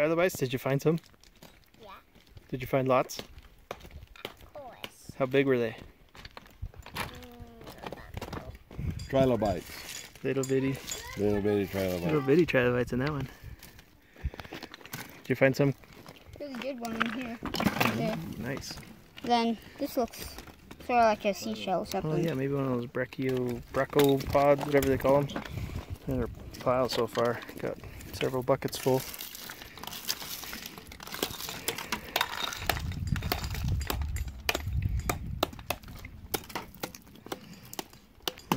trilobites? Did you find some? Yeah. Did you find lots? Of course. How big were they? Mm, trilobites. Little bitty, Little bitty trilobites. little trilobites. bitty trilobites in that one. Did you find some? There's a good one in here. There. Mm, nice. Then this looks sort of like a seashell or Oh something. yeah, maybe one of those brachio, brachiopods, whatever they call them. Another pile so far. Got several buckets full.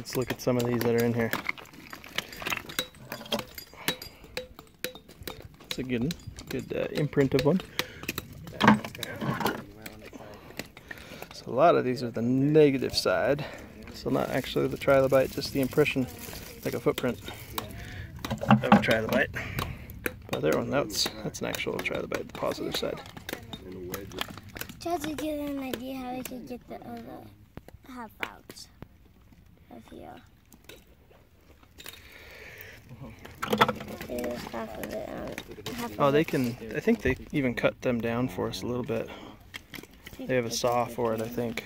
Let's look at some of these that are in here. It's a good, good uh, imprint of one. So a lot of these are the negative side. So not actually the trilobite, just the impression, like a footprint of a trilobite. But there one, that's that's an actual trilobite, the positive side. Try to get an idea how we could get the other half out of here. Here's half of it. Um, half Oh, of they it. can. I think they even cut them down for us a little bit. They have a saw for it, I think.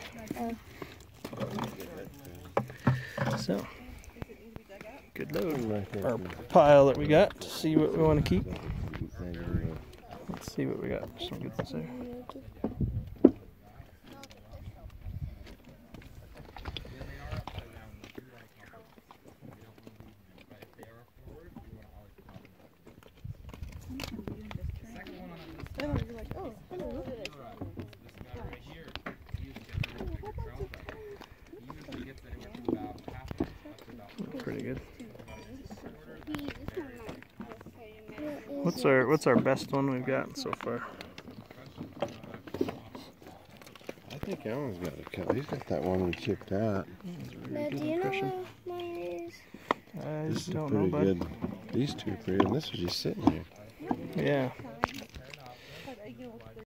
So, good load. Right there. Our pile that we got. to See what we want to keep. There you go. Let's see what we got. Some good ones there. Pretty good. What's our What's our best one we've got so far? I think Alan's got a couple. He's got that one we chipped out. Now, do you know where mine is? I This is don't pretty know, bud. good. These two are pretty, and this was just sitting here. Yeah.